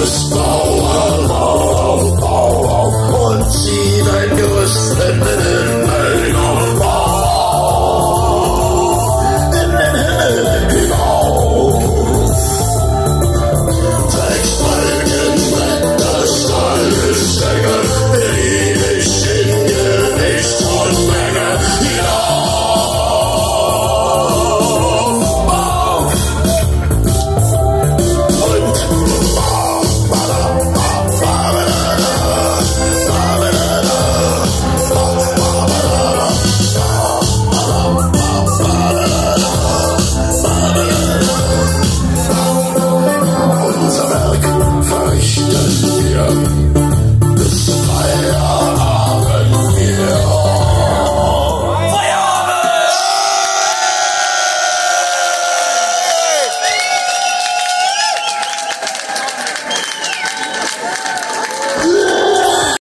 superstar.